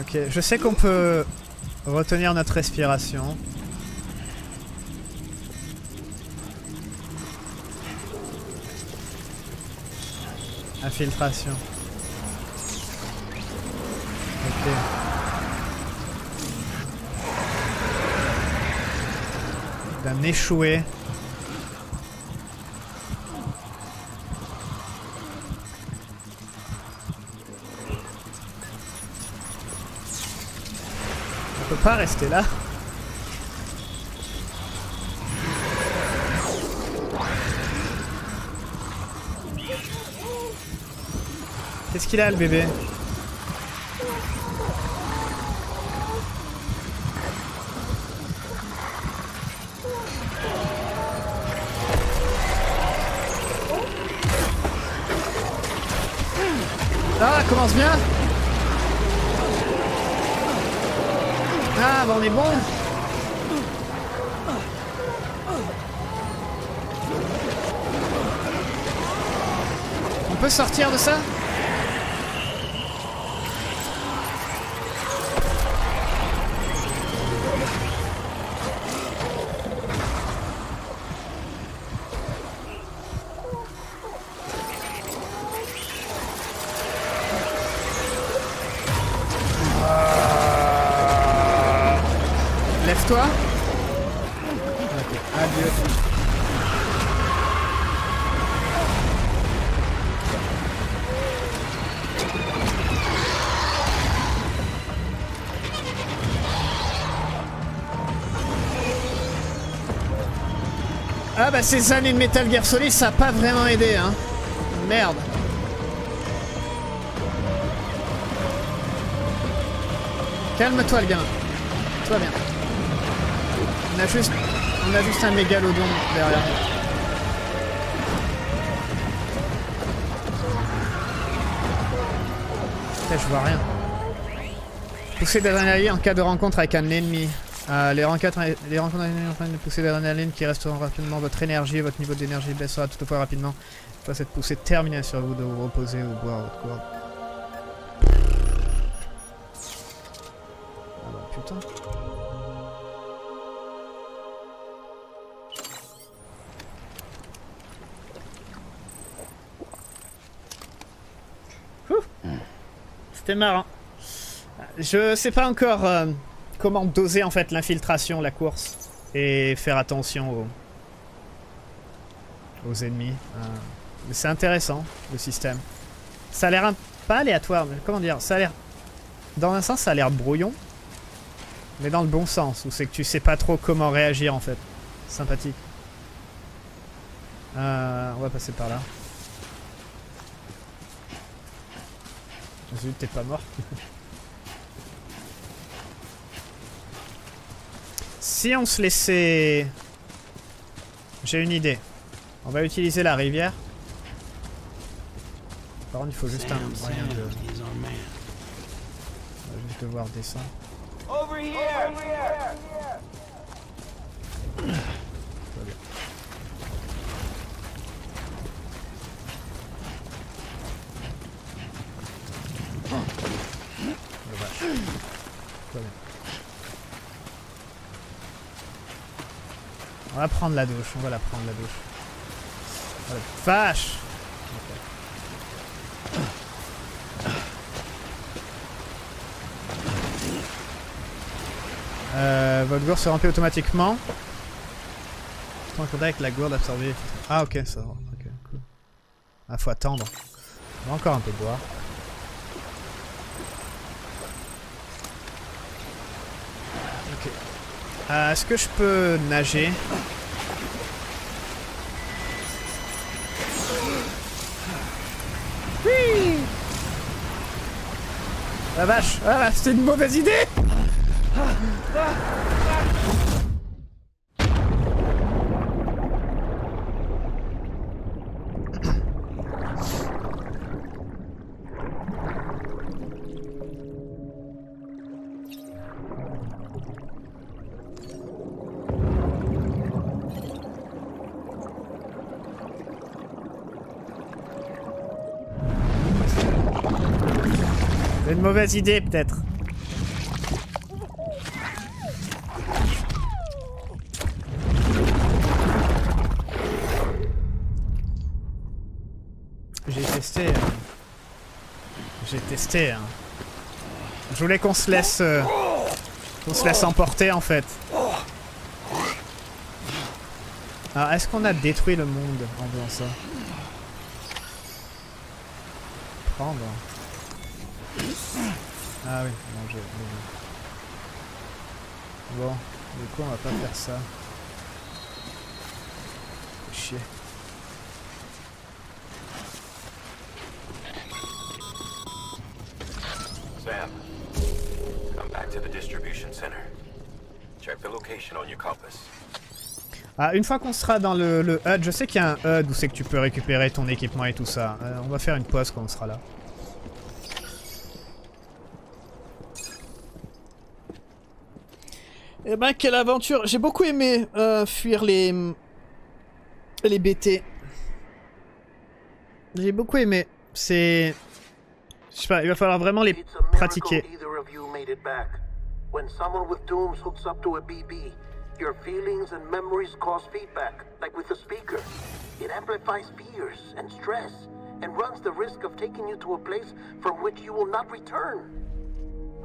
Ok, je sais qu'on peut retenir notre respiration. Infiltration. Ok. D'un échoué. Pas rester là. Qu'est-ce qu'il a le bébé? Ah, commence bien Ah, bah on est bon On peut sortir de ça? Ah bah ces années de Metal Gear Solid ça a pas vraiment aidé hein. Merde. Calme-toi le gamin. Va bien. On a juste, on a juste un mégalodon derrière. Putain, je vois rien. Poussée d'adrénaline en cas de rencontre avec un ennemi. Euh, les rencontres, les rencontres d'adrénaline entraînent une poussée d'adrénaline qui restaurera rapidement votre énergie. Votre niveau d'énergie baissera toutefois rapidement. Fois cette poussée terminée, sur vous de vous reposer ou boire votre gourde. Ah bah putain. C'était marrant. Je sais pas encore euh, comment doser en fait l'infiltration, la course et faire attention aux, aux ennemis. Euh, c'est intéressant le système. Ça a l'air pas aléatoire, mais comment dire Ça a l'air dans un sens ça a l'air brouillon, mais dans le bon sens où c'est que tu sais pas trop comment réagir en fait. Sympathique. Euh, on va passer par là. Zut, t'es pas mort. si on se laissait... J'ai une idée. On va utiliser la rivière. Par contre, il faut juste un moyen de... On va juste devoir descendre. Va bien. Le vache. Tout va bien. On va prendre la douche, on va la prendre la douche. Oh, Euh, votre gourde se remplit automatiquement. En contact avec la gourde absorbée. Ah ok, ça va. Ok, cool. Ah, faut attendre. On va encore un peu boire. Ok. Euh, Est-ce que je peux nager? Oui La vache Ah, c'était une mauvaise idée mauvaise idée peut-être. J'ai testé. Euh, j'ai testé. Hein. Je voulais qu'on se laisse. Euh, qu'on se laisse emporter en fait. Alors est-ce qu'on a détruit le monde en faisant ça? Prendre. Ah oui, non, j'ai... Bon, du coup on va pas faire ça. Chier. Sam, come back to the distribution center. Check the location on your compass. Ah, une fois qu'on sera dans le, le HUD, je sais qu'il y a un HUD où c'est que tu peux récupérer ton équipement et tout ça. Euh, on va faire une pause quand on sera là. Eh ben, quelle aventure J'ai beaucoup aimé euh, fuir les... les BT. J'ai beaucoup aimé. C'est... Je sais pas, il va falloir vraiment les It's a miracle pratiquer. When someone with dooms hooks up to a BB, your feelings and memories cause feedback, like with the speaker. It amplifies fears and stress, and runs the risk of taking you to a place from which you will not return.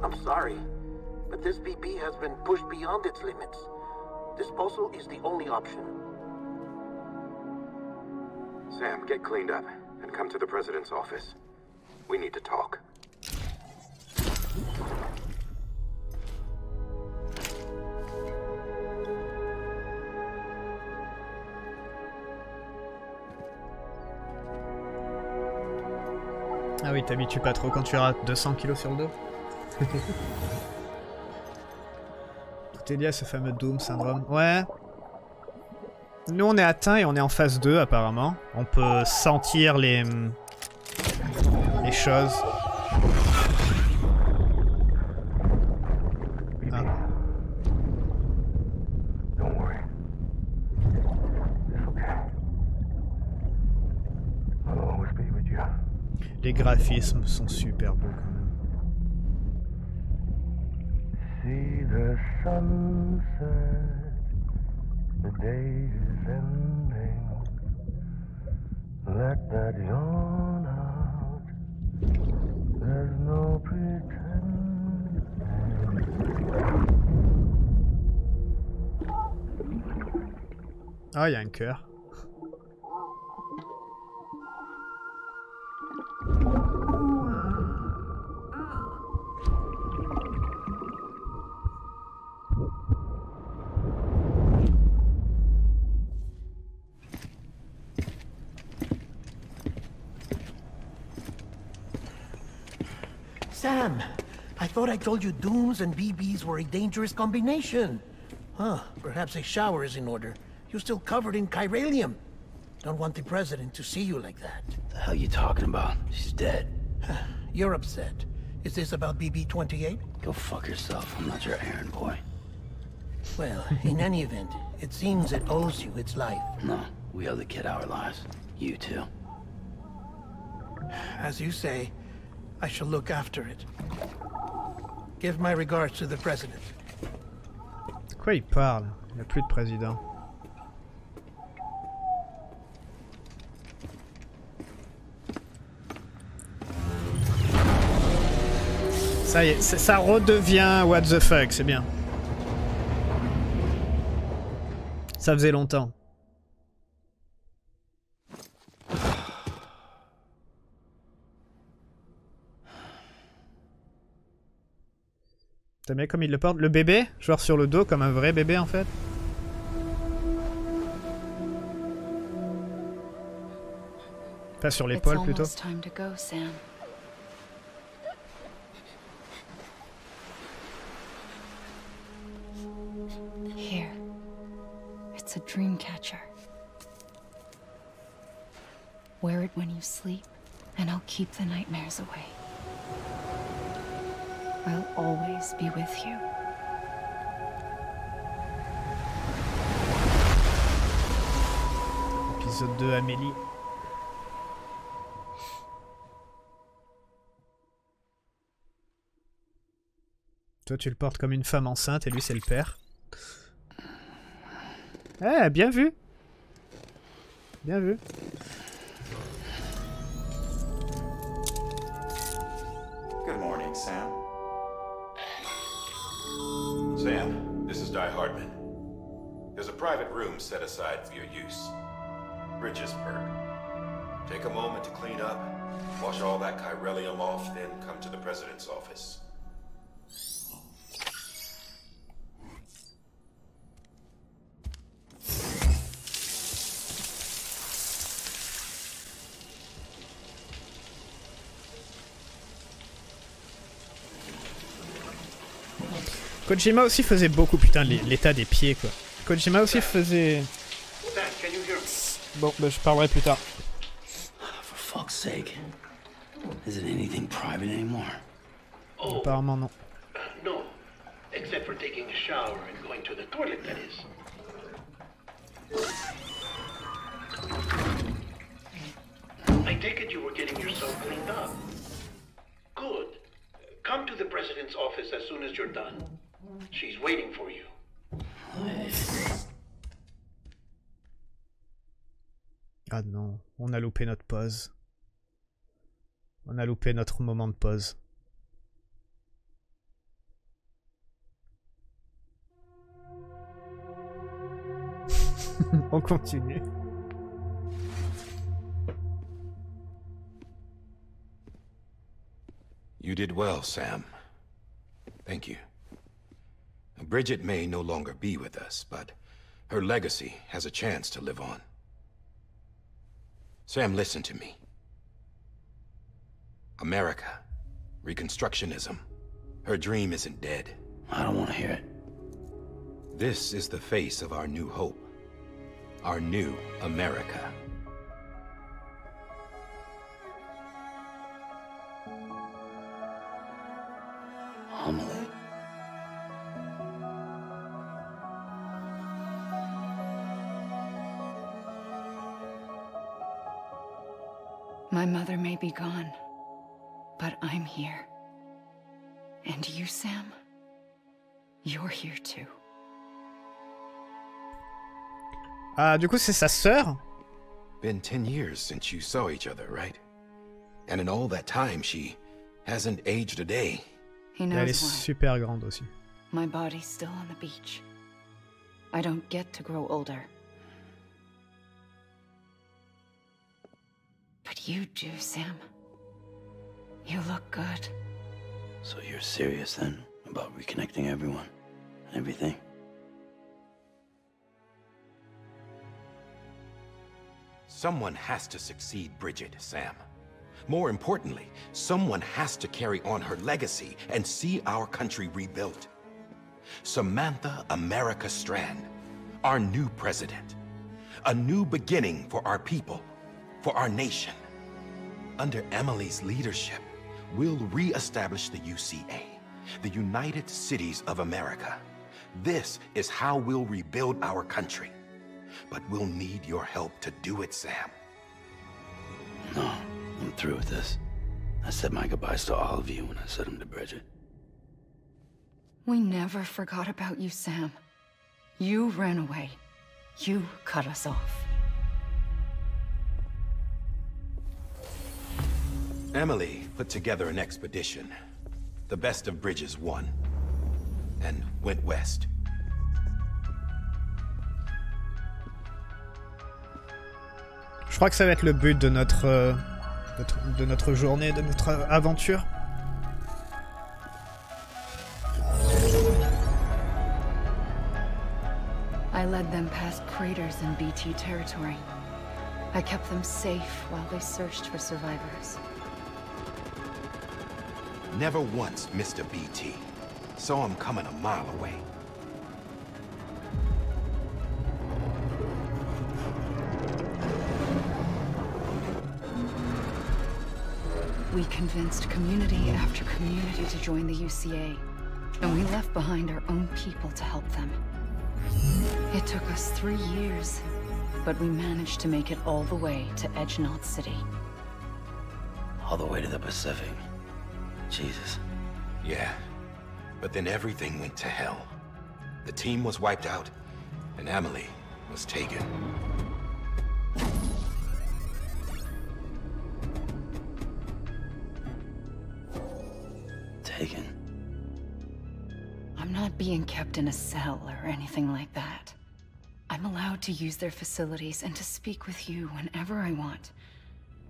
I'm sorry, but this BB has been pushed beyond its limits. Disposal is the only option. Sam, get cleaned up and come to the president's office. We need to talk. Ah oui, t'habitues pas trop quand tu as 200 kilos sur le dos. Est lié à ce fameux Doom syndrome. Ouais. Nous on est atteint et on est en phase 2 apparemment. On peut sentir les... les choses. Ah. Les graphismes sont super beaux See the sunset, the day is ending. Let that yawn out. There's no pretending. Ah, il y a un cœur. Sam, I thought I told you dooms and BBs were a dangerous combination. Huh, perhaps a shower is in order. You're still covered in chiralium. Don't want the president to see you like that. The hell you talking about? She's dead. You're upset. Is this about BB-28? Go fuck yourself. I'm not your errand boy. Well, in any event, it seems it owes you its life. No, we owe the kid our lives. You too. As you say, I shall look after it. Give my regards to the president. De quoi il parle? Il n'y a plus de président. Ça y est, c'est- ça redevient what the fuck, c'est bien. Ça faisait longtemps. Bien comme il le porte Le bébé Genre sur le dos comme un vrai bébé en fait Pas sur l'épaule plutôt. Here. It's a dream catcher. Wear it when you sleep, and I'll keep the nightmares away will always be with you. Épisode 2, Amélie. Toi, tu le portes comme une femme enceinte et lui, c'est le père. Eh, bien vu Bien vu Good morning, Sam. Sam, this is Die-Hardman. There's a private room set aside for your use. Bridges. Take a moment to clean up, wash all that chiralium off, then come to the President's office. Kojima aussi faisait beaucoup, putain, l'état des pieds, quoi. Kojima aussi faisait... Bon, bah, je parlerai plus tard. Oh. Apparemment, non. Euh, I take it you were getting yourself cleaned up. Good. Come to the president's office as soon as you're done. She's waiting for you. Ah non, on a loupé notre pause. On a loupé notre moment de pause. on continue. You did well, Sam. Thank you. Bridget may no longer be with us, but her legacy has a chance to live on. Sam, listen to me. America, Reconstructionism. Her dream isn't dead. I don't want to hear it. This is the face of our new hope. Our new America. Be gone, but I'm here. And you, Sam? You're here too. Ah, du coup, c'est sa sœur Been ten years since you saw each other, right? And in all that time, she hasn't aged a day. He Et Elle knows est why. super grande aussi. My body's still on the beach. I don't get to grow older. But you do, Sam. You look good. So you're serious then about reconnecting everyone and everything? Someone has to succeed Bridget, Sam. More importantly, someone has to carry on her legacy and see our country rebuilt. Samantha America Strand, our new president. A new beginning for our people, for our nation. Under Amelie's leadership, we'll re-establish the UCA, the United Cities of America. This is how we'll rebuild our country. But we'll need your help to do it, Sam. No, I'm through with this. I said my goodbyes to all of you when I said them to Bridget. We never forgot about you, Sam. You ran away. You cut us off. Amelie put together an expedition. The best of Bridges won. And went west. Je crois que ça va être le but de notre, euh, notre- de notre journée, de notre aventure. I led them past craters in BT territory. I kept them safe while they searched for survivors. Never once missed a BT. Saw him coming a mile away. We convinced community after community to join the UCA, and we left behind our own people to help them. It took us three years, but we managed to make it all the way to Edge Knot City. All the way to the Pacific. Jesus. Yeah. But then everything went to hell. The team was wiped out, and Amelie was taken. taken. I'm not being kept in a cell or anything like that. I'm allowed to use their facilities and to speak with you whenever I want.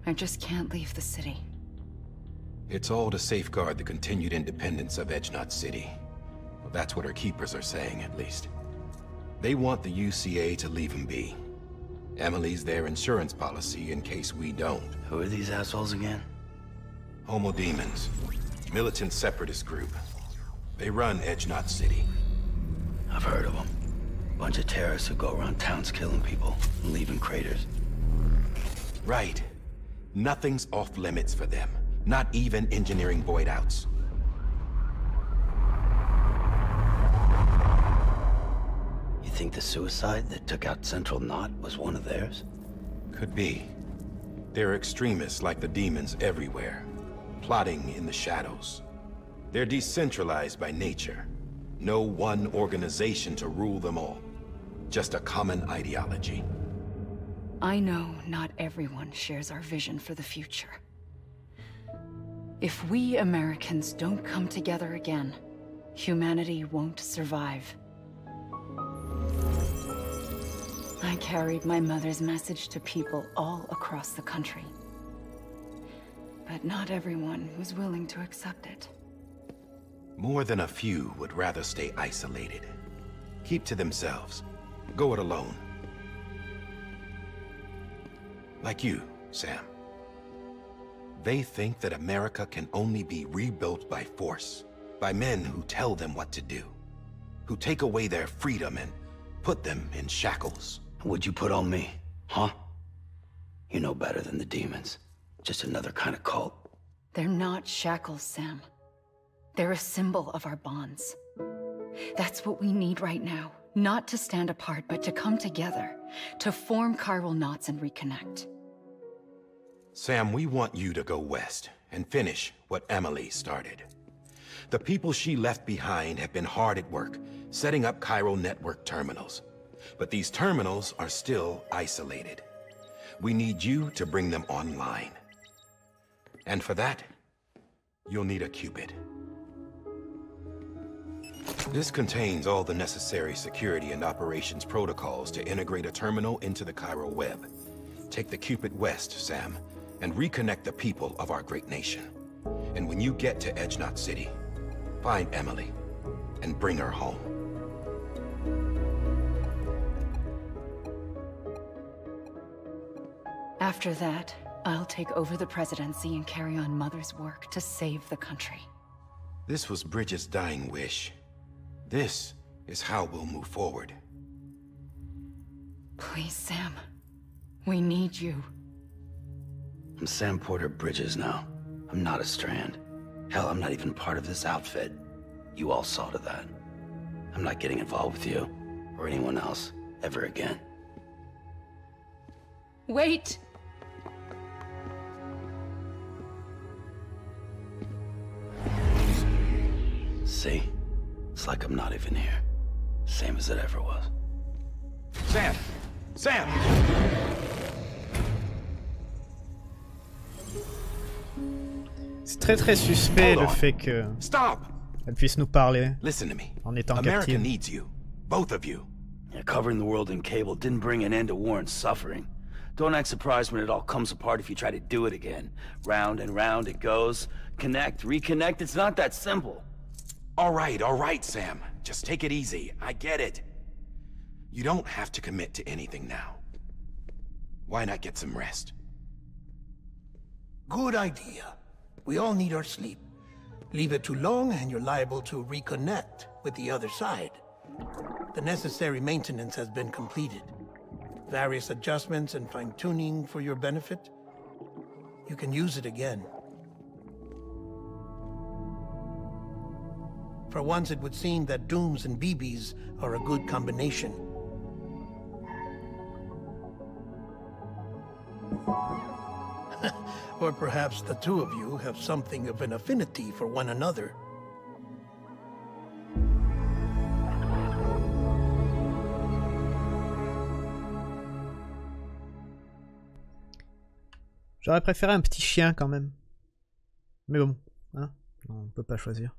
I just can't leave the city. It's all to safeguard the continued independence of Edge Knot City. Well, that's what our keepers are saying, at least. They want the UCA to leave him be. Amelie's their insurance policy in case we don't. Who are these assholes again? Homo Demens. Militant separatist group. They run Edge Knot City. I've heard of them. Bunch of terrorists who go around towns killing people and leaving craters. Right. Nothing's off limits for them. Not even engineering void outs. You think the suicide that took out Central Knot was one of theirs? Could be. They're extremists like the Demens everywhere, plotting in the shadows. They're decentralized by nature. No one organization to rule them all. Just a common ideology. I know not everyone shares our vision for the future. If we Americans don't come together again, humanity won't survive. I carried my mother's message to people all across the country. But not everyone was willing to accept it. More than a few would rather stay isolated. Keep to themselves. Go it alone. Like you, Sam. They think that America can only be rebuilt by force. By men who tell them what to do. Who take away their freedom and put them in shackles. What'd you put on me? Huh? You know better than the Demens. Just another kind of cult. They're not shackles, Sam. They're a symbol of our bonds. That's what we need right now. Not to stand apart, but to come together. To form chiral knots and reconnect. Sam, we want you to go west and finish what Amelie started. The people she left behind have been hard at work, setting up chiral network terminals. But these terminals are still isolated. We need you to bring them online. And for that, you'll need a Q-pid. This contains all the necessary security and operations protocols to integrate a terminal into the chiral web. Take the Q-pid west, Sam, and reconnect the people of our great nation. And when you get to Edge Knot City, find Amelie and bring her home. After that, I'll take over the presidency and carry on Mother's work to save the country. This was Bridget's dying wish. This is how we'll move forward. Please, Sam. We need you. I'm Sam Porter Bridges now. I'm not a Strand. Hell, I'm not even part of this outfit. You all saw to that. I'm not getting involved with you, or anyone else, ever again. Wait! See? It's like I'm not even here. Same as it ever was. Sam! Sam! Très très suspect Hold le on. fait que Stop! elle puisse nous parler Listen to me. en étant America captive. needs you. Both of you. Yeah, covering the world in cable didn't bring an end to war and suffering. Don't act surprised when it all comes apart if you try to do it again. Round and round it goes. Connect, reconnect, it's not that simple. All right, all right, Sam. Just take it easy. I get it. You don't have to commit to anything now. Why not get some rest? Good idea. We all need our sleep. Leave it too long and you're liable to reconnect with the other side. The necessary maintenance has been completed. Various adjustments and fine-tuning for your benefit. You can use it again. For once, it would seem that Dooms and BBs are a good combination. Or perhaps the two of you have something of an affinity for one another. J'aurais préféré un petit chien quand même. Mais bon, hein, on peut pas choisir.